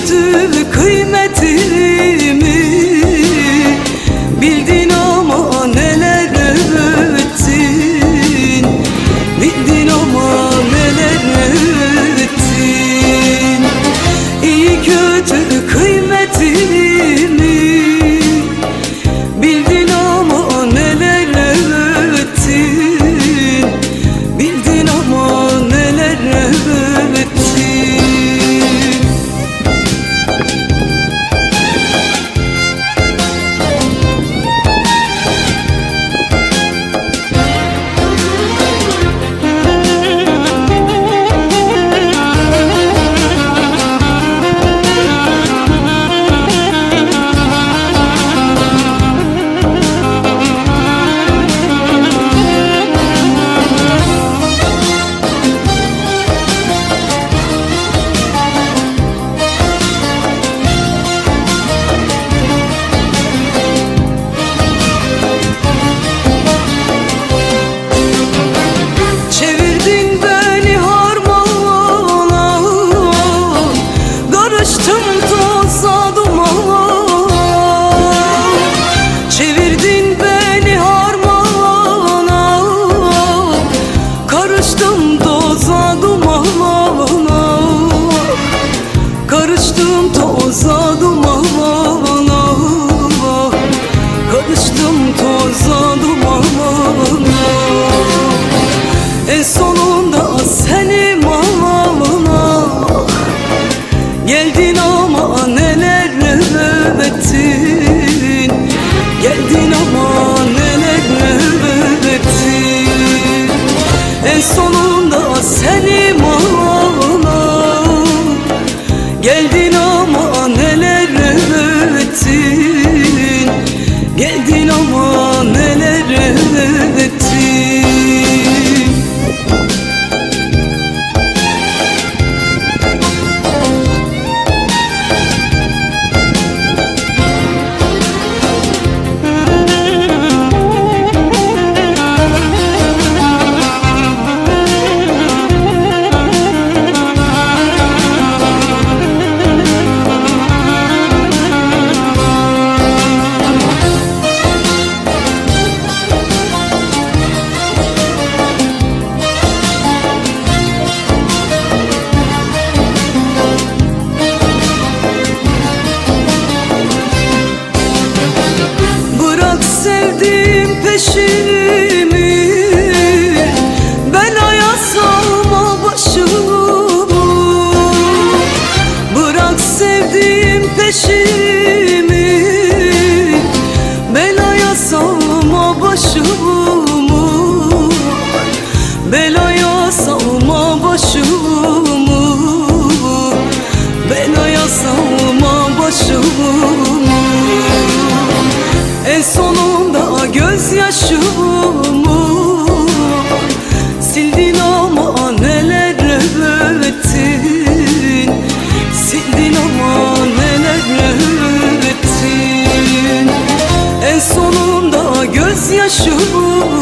ödül kıymetimi Bildin o Karıştım toza duman aman aman ah, ah, ah, Karıştım toza duman aman En sonunda senim aman Geldin ama neler ettin? Geldin ama neler ettin? En sonunda senim aman Geldin o 也许 ettin En sonunda gözyaşımı